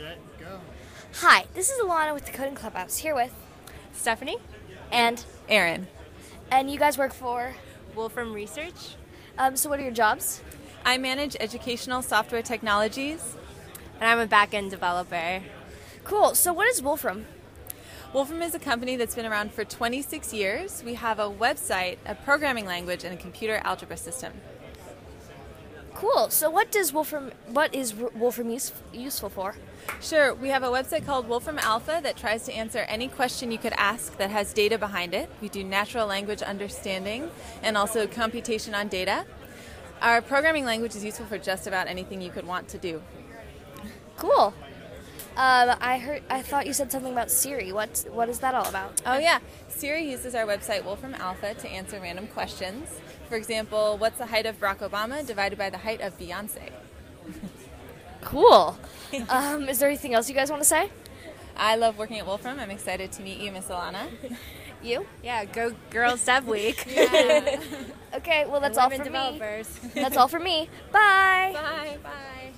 set, go. Hi, this is Alannah with the Coding Clubhouse here with Stephanie and Erin. and you guys work for. Wolfram Research. Um, so what are your jobs? I manage educational software technologies. And I'm a back-end developer. Cool. So what is Wolfram? Wolfram is a company that's been around for 26 years. We have a website, a programming language, and a computer algebra system. Cool. So what does Wolfram? What is Wolfram use, useful for? Sure, we have a website called Wolfram Alpha that tries to answer any question you could ask that has data behind it. We do natural language understanding and also computation on data. Our programming language is useful for just about anything you could want to do. Cool. Um, I heard. I thought you said something about Siri. What What is that all about? Oh, yeah. Siri uses our website Wolfram Alpha to answer random questions. For example, what's the height of Barack Obama divided by the height of Beyonce? Cool. um, is there anything else you guys want to say? I love working at Wolfram. I'm excited to meet you, Miss Alannah. You? Yeah, go Girls Dev Week. Okay. Well, that's all for developers. me. That's all for me. Bye. Bye, bye.